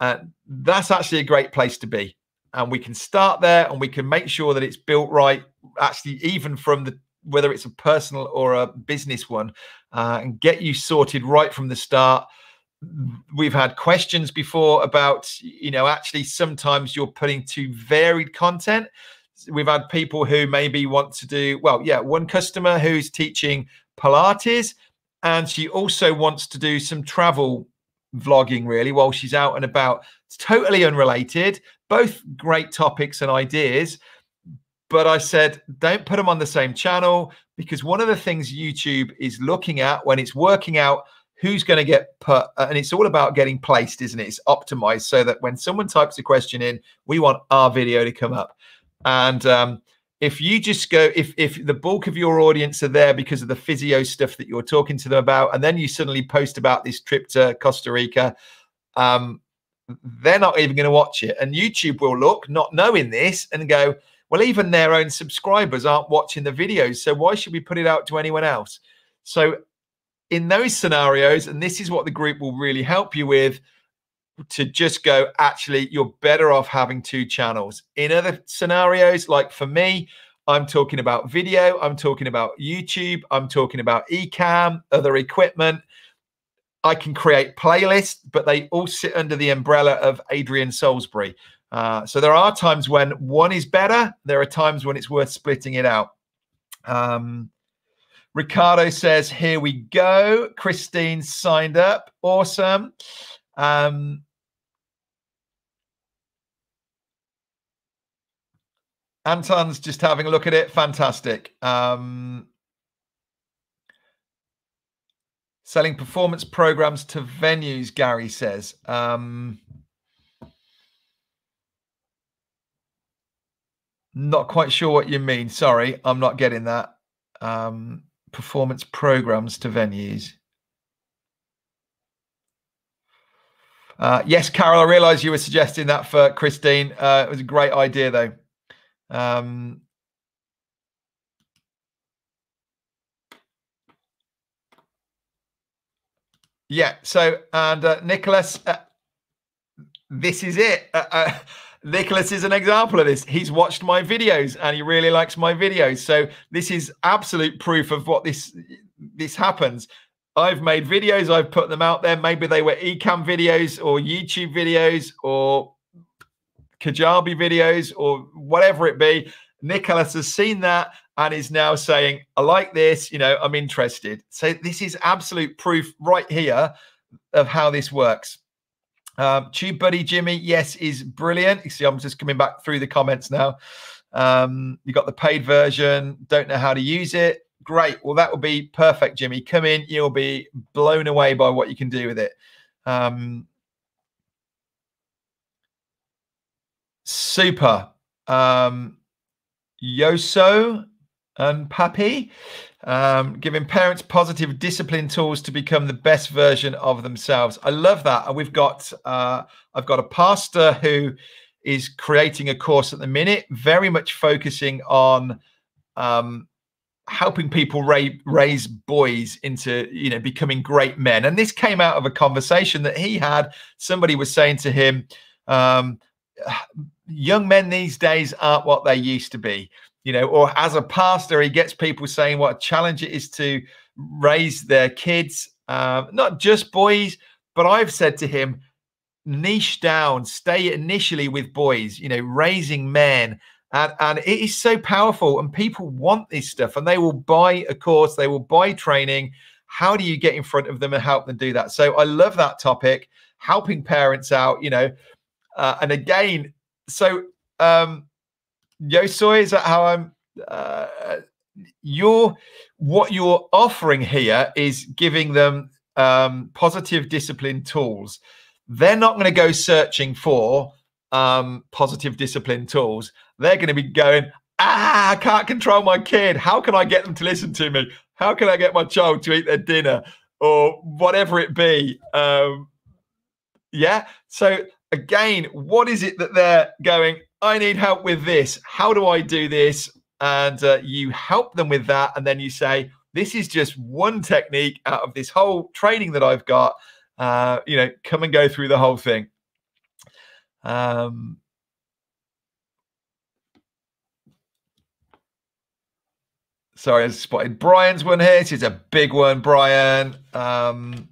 And that's actually a great place to be and we can start there and we can make sure that it's built right actually even from the whether it's a personal or a business one uh, and get you sorted right from the start we've had questions before about you know actually sometimes you're putting too varied content we've had people who maybe want to do well. Yeah, one customer who's teaching Pilates, and she also wants to do some travel vlogging really while she's out and about. It's totally unrelated, both great topics and ideas. But I said, don't put them on the same channel because one of the things YouTube is looking at when it's working out who's going to get put, uh, and it's all about getting placed, isn't it? It's optimized so that when someone types a question in, we want our video to come up. And um, if you just go, if if the bulk of your audience are there because of the physio stuff that you're talking to them about, and then you suddenly post about this trip to Costa Rica, um, they're not even going to watch it. And YouTube will look, not knowing this, and go, well, even their own subscribers aren't watching the videos. So why should we put it out to anyone else? So in those scenarios, and this is what the group will really help you with, to just go, actually, you're better off having two channels. In other scenarios, like for me, I'm talking about video, I'm talking about YouTube, I'm talking about Ecamm, other equipment. I can create playlists, but they all sit under the umbrella of Adrian Salisbury. Uh, so there are times when one is better. There are times when it's worth splitting it out. Um, Ricardo says, "Here we go." Christine signed up. Awesome. Um, Anton's just having a look at it. Fantastic. Um, selling performance programs to venues, Gary says. Um, Not quite sure what you mean. Sorry, I'm not getting that. Um, performance programs to venues. Uh, yes, Carol, I realised you were suggesting that for Christine. Uh, it was a great idea, though. Um, yeah. So, and uh, Nicholas, uh, this is it. Uh, uh, Nicholas is an example of this. He's watched my videos and he really likes my videos. So this is absolute proof of what this this happens. I've made videos, I've put them out there. Maybe they were Ecamm videos or YouTube videos or Kajabi videos or whatever it be. Nicholas has seen that and is now saying, I like this, you know, I'm interested. So this is absolute proof right here of how this works. Um, TubeBuddy Jimmy, yes, is brilliant. You see, I'm just coming back through the comments now. Um, you got the paid version, don't know how to use it. Great. Well, that will be perfect, Jimmy. Come in, you'll be blown away by what you can do with it. Um, super. Um, Yoso and Papi, um, giving parents positive discipline tools to become the best version of themselves. I love that. And we've got, uh, I've got a pastor who is creating a course at the minute, very much focusing on um, helping people ra- raise boys into, you know, becoming great men. And this came out of a conversation that he had. Somebody was saying to him, um, young men these days aren't what they used to be you know, or as a pastor, he gets people saying what a challenge it is to raise their kids, uh, not just boys, but I've said to him, niche down, stay initially with boys, you know, raising men. And, and it is so powerful, and people want this stuff, and they will buy a course, they will buy training. How do you get in front of them and help them do that? So I love that topic, helping parents out, you know. Uh, and again, so um, Yo soy, is that how I'm? Uh, you're what you're offering here is giving them um, positive discipline tools. They're not going to go searching for um, positive discipline tools. They're going to be going, ah, I can't control my kid. How can I get them to listen to me? How can I get my child to eat their dinner or whatever it be? Um, yeah. So again, what is it that they're going? I need help with this. How do I do this? And uh, you help them with that. And then you say, this is just one technique out of this whole training that I've got. Uh, you know, come and go through the whole thing. Um, sorry, I spotted Brian's one here. This is a big one, Brian. Um,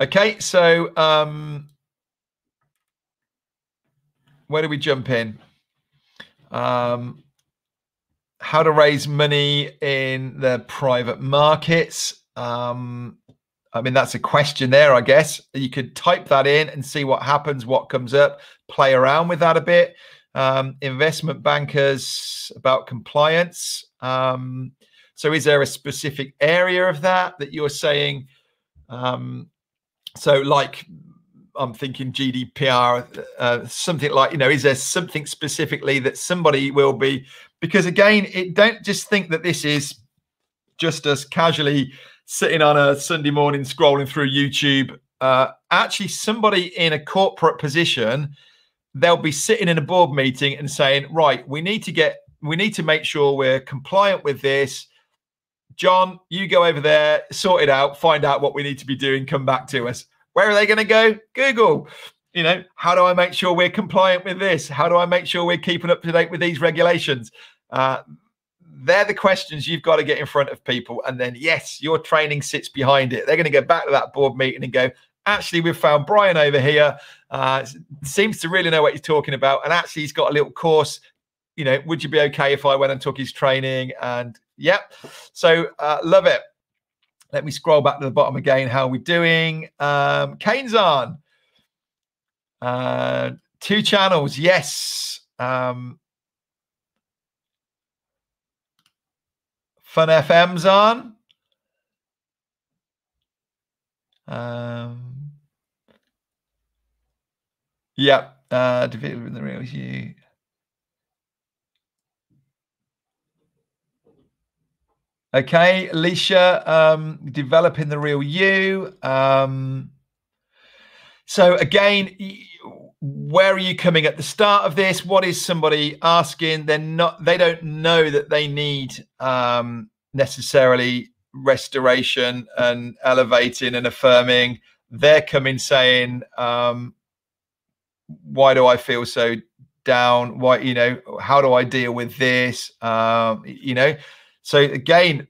Okay, so um, where do we jump in? Um, how to raise money in the private markets. Um, I mean, that's a question there, I guess. You could type that in and see what happens, what comes up, play around with that a bit. Um, investment bankers about compliance. Um, so, is there a specific area of that that you're saying? Um, so, like, I'm thinking GDPR, uh, something like, you know, is there something specifically that somebody will be? Because again, it don't just think that this is just us casually sitting on a Sunday morning scrolling through YouTube. Uh, actually, somebody in a corporate position, they'll be sitting in a board meeting and saying, right, we need to get, we need to make sure we're compliant with this. John, you go over there, sort it out, find out what we need to be doing, come back to us. Where are they going to go? Google. You know, how do I make sure we're compliant with this? How do I make sure we're keeping up to date with these regulations? Uh, they're the questions you've got to get in front of people. And then, yes, your training sits behind it. They're going to go back to that board meeting and go, actually, we've found Brian over here. Uh, seems to really know what he's talking about. And actually, he's got a little course. You know, would you be okay if I went and took his training? And yep. So, uh, love it. Let me scroll back to the bottom again. How are we doing? Um, Kane's on. Uh, two channels. Yes. Um, Fun FM's on. Um, yep. Uh, in the real you. Okay, Alicia, um, developing the real you. Um, so again, where are you coming at the start of this? What is somebody asking? They're not. They don't know that they need um, necessarily restoration and elevating and affirming. They're coming saying, um, "Why do I feel so down? Why, you know, how do I deal with this? Um, you know." So again,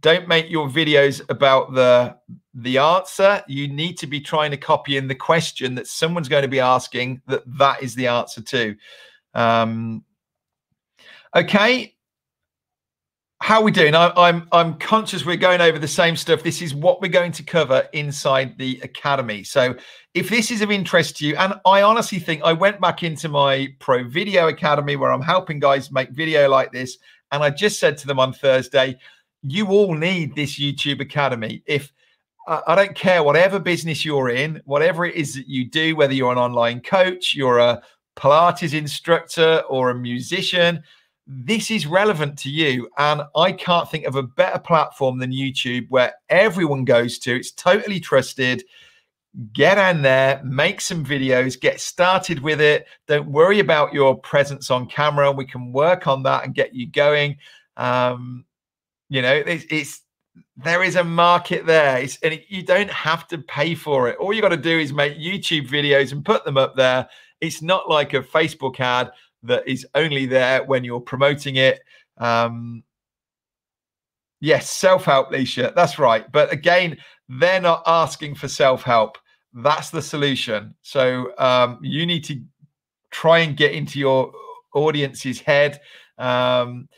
don't make your videos about the the answer. You need to be trying to copy in the question that someone's going to be asking that that is the answer to. Um, okay. How are we doing? I, I'm I'm conscious we're going over the same stuff. This is what we're going to cover inside the academy. So if this is of interest to you, and I honestly think I went back into my Pro Video Academy where I'm helping guys make video like this, and I just said to them on Thursday, you all need this YouTube Academy. If I don't care whatever business you're in, whatever it is that you do, whether you're an online coach, you're a Pilates instructor, or a musician, this is relevant to you. And I can't think of a better platform than YouTube where everyone goes to. It's totally trusted. Get in there, make some videos, get started with it. Don't worry about your presence on camera. We can work on that and get you going. Um, you know, it's, it's there is a market there, it's, and it, you don't have to pay for it. All you got to do is make YouTube videos and put them up there. It's not like a Facebook ad that is only there when you're promoting it. Um, yes, self help, Leisha. That's right. But again, they're not asking for self help. That's the solution. So um, you need to try and get into your audience's head. Um,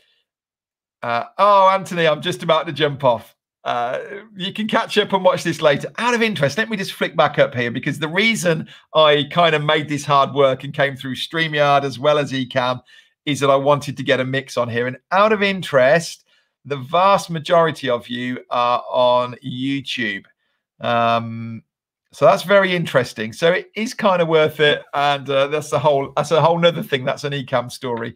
uh, oh, Anthony, I'm just about to jump off. Uh, you can catch up and watch this later. Out of interest, let me just flick back up here because the reason I kind of made this hard work and came through StreamYard as well as Ecamm is that I wanted to get a mix on here. And out of interest, the vast majority of you are on YouTube. Um, so that's very interesting. So it is kind of worth it, and uh, that's a whole that's a whole nother thing. That's an Ecamm story.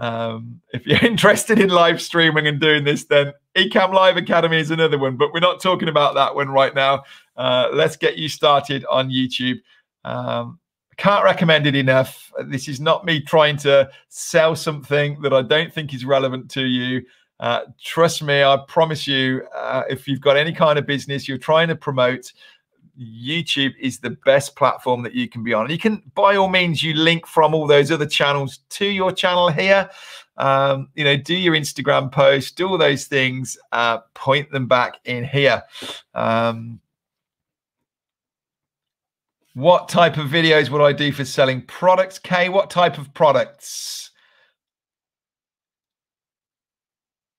Um, if you're interested in live streaming and doing this, then Ecamm Live Academy is another one, but we're not talking about that one right now. Uh, let's get you started on YouTube. Um, can't recommend it enough. This is not me trying to sell something that I don't think is relevant to you. Uh, trust me, I promise you, uh, if you've got any kind of business you're trying to promote, YouTube is the best platform that you can be on. You can, by all means, you link from all those other channels to your channel here. Um, you know, do your Instagram post, do all those things, uh, point them back in here. Um, What type of videos would I do for selling products? Kay, what type of products?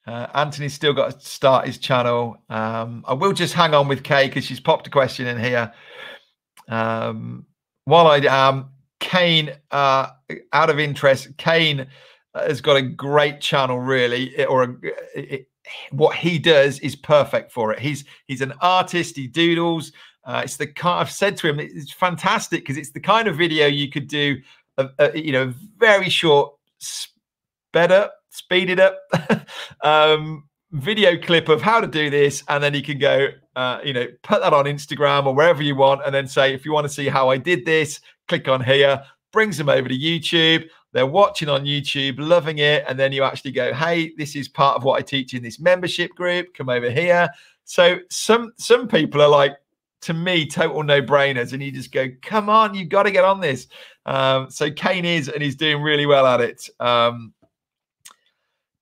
Uh, Anthony's still got to start his channel. Um, I will just hang on with Kay because she's popped a question in here. Um, while I am, Kane, uh, out of interest, Kane has got a great channel, really, or a, it, what he does is perfect for it. He's he's an artist. He doodles. Uh, it's the kind I've said to him. It's fantastic because it's the kind of video you could do. A, a, you know, very short, sped up, speeded up um, video clip of how to do this, and then you can go. Uh, you know, put that on Instagram or wherever you want, and then say if you want to see how I did this, click on here. Brings them over to YouTube they're watching on YouTube, loving it, and then you actually go, "Hey, this is part of what I teach in this membership group. Come over here." So some some people are like, to me, total no brainers, and you just go, "Come on, you've got to get on this." Um, so Kane is, and he's doing really well at it. Um,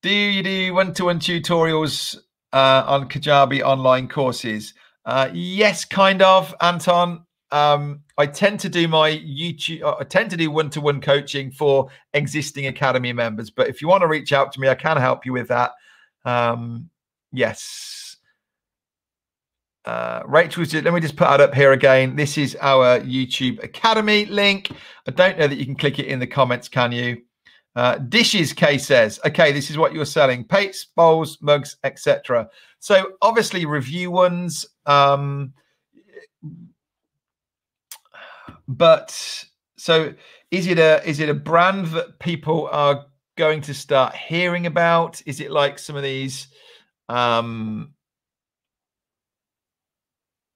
do you do one to one tutorials uh, on Kajabi online courses? Uh, yes, kind of, Anton um, I tend to do my YouTube, uh, I tend to do one to one coaching for existing Academy members. But if you want to reach out to me, I can help you with that. Um, yes. Uh, Rachel's let me just put that up here again. This is our YouTube Academy link. I don't know that you can click it in the comments, can you? Uh, dishes, Kay says, okay, this is what you're selling plates, bowls, mugs, etc. So, obviously, review ones. Um, but so is it a is it a brand that people are going to start hearing about? Is it like some of these um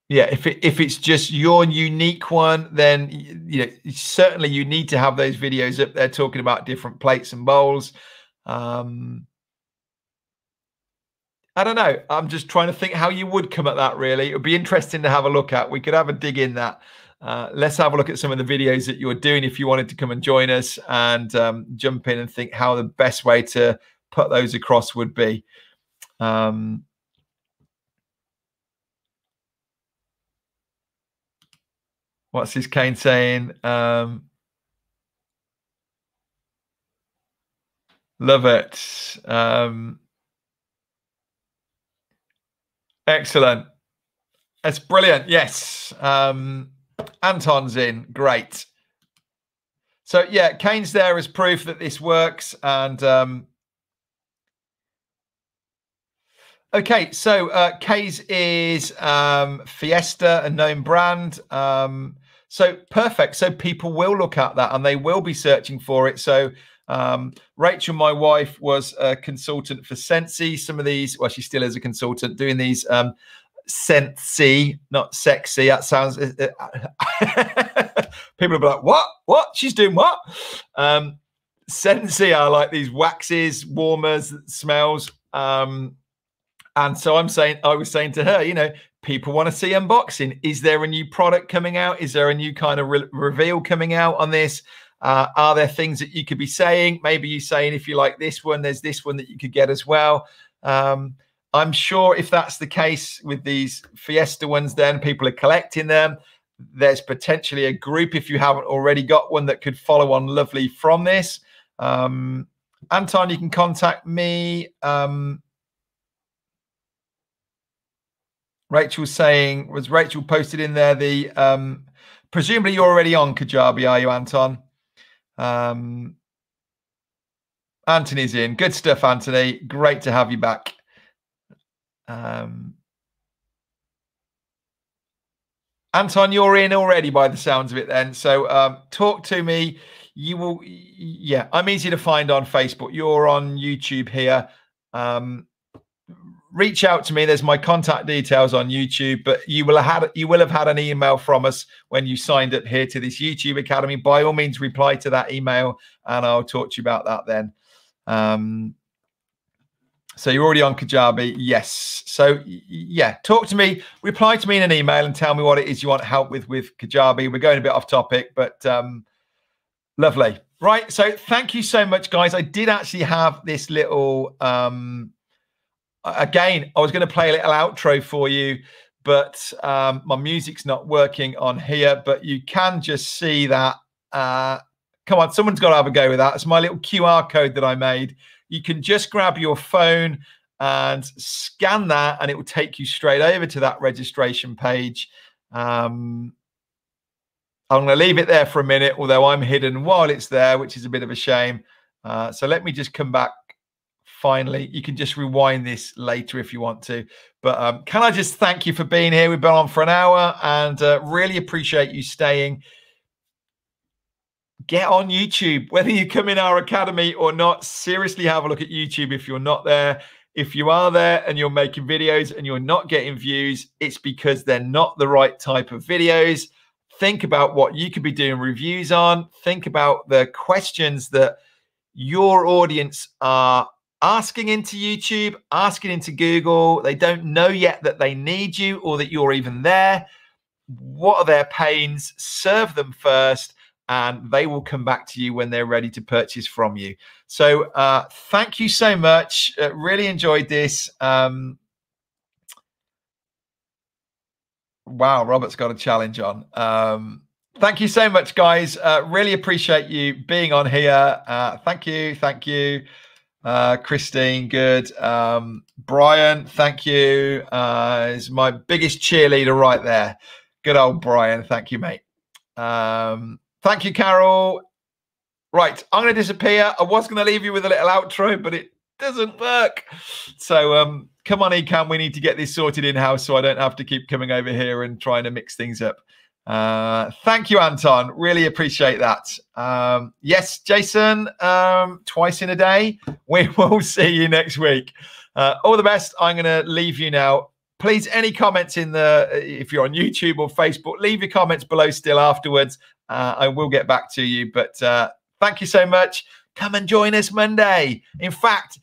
yeah, if it, if it's just your unique one, then you know certainly you need to have those videos up there talking about different plates and bowls. Um, I don't know. I'm just trying to think how you would come at that. Really, it would be interesting to have a look at. We could have a dig in that. Uh, let's have a look at some of the videos that you're doing if you wanted to come and join us and um, jump in and think how the best way to put those across would be. Um, what's his Kane saying? Um, love it. Um, excellent. That's brilliant. Yes. Um, Anton's in. Great. So yeah, Kane's there as proof that this works. And um, okay, so uh, Kay's is um, Fiesta, a known brand. Um, so perfect. So people will look at that and they will be searching for it. So um, Rachel, my wife, was a consultant for Scentsy. Some of these, well, she still is a consultant doing these um, Scentsy, not sexy. That sounds. Uh, uh people will be like, "What? What? She's doing what?" Um, Scentsy are like these waxes, warmers, smells. Um, and so I'm saying, I was saying to her, you know, people want to see unboxing. Is there a new product coming out? Is there a new kind of re- reveal coming out on this? Uh, are there things that you could be saying? Maybe you saying if you like this one, there's this one that you could get as well. Um, I'm sure if that's the case with these Fiesta ones, then people are collecting them. There's potentially a group, if you haven't already got one, that could follow on lovely from this. Um, Anton, you can contact me. Um, Rachel saying, was Rachel posted in there the, um, presumably you're already on Kajabi, are you, Anton? Um, Anthony's in. Good stuff, Anthony. Great to have you back. Um, Anton, you're in already by the sounds of it then. So um, talk to me. You will, yeah, I'm easy to find on Facebook. You're on YouTube here. Um, reach out to me. There's my contact details on YouTube, but you will have had you will have had an email from us when you signed up here to this YouTube Academy. By all means, reply to that email and I'll talk to you about that then. Um, so you're already on Kajabi? Yes. So yeah, talk to me, reply to me in an email and tell me what it is you want help with with Kajabi. We're going a bit off topic, but um, lovely. Right. So thank you so much, guys. I did actually have this little um, again, I was going to play a little outro for you, but um, my music's not working on here. But you can just see that. Uh, come on, someone's got to have a go with that. It's my little QR code that I made. You can just grab your phone and scan that, and it will take you straight over to that registration page. Um, I'm going to leave it there for a minute, although I'm hidden while it's there, which is a bit of a shame. Uh, so let me just come back finally. You can just rewind this later if you want to. But um, can I just thank you for being here? We've been on for an hour and uh, really appreciate you staying. Get on YouTube, whether you come in our academy or not. Seriously, have a look at YouTube if you're not there. If you are there and you're making videos and you're not getting views, it's because they're not the right type of videos. Think about what you could be doing reviews on. Think about the questions that your audience are asking into YouTube, asking into Google. They don't know yet that they need you or that you're even there. What are their pains? Serve them first, and they will come back to you when they're ready to purchase from you. So, uh, thank you so much. Uh, really enjoyed this. Um, wow, Robert's got a challenge on. Um, thank you so much, guys. Uh, really appreciate you being on here. Uh, thank you. Thank you. Uh, Christine, good. Um, Brian, thank you. Uh, is my biggest cheerleader right there. Good old Brian. Thank you, mate. Um, thank you, Carol. Right, I'm going to disappear. I was going to leave you with a little outro, but it doesn't work. So um, come on, Ecamm. We need to get this sorted in house so I don't have to keep coming over here and trying to mix things up. Uh, thank you, Anton. Really appreciate that. Um, yes, Jason, um, twice in a day. We will see you next week. Uh, all the best. I'm going to leave you now. Please, any comments in the, if you're on YouTube or Facebook, leave your comments below still afterwards. Uh, I will get back to you. But uh, thank you so much. Come and join us Monday. In fact,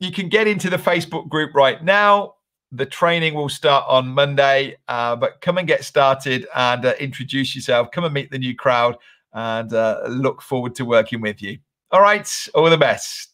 you can get into the Facebook group right now the training will start on Monday, uh, but come and get started and uh, introduce yourself. Come and meet the new crowd and uh, look forward to working with you. All right, all the best.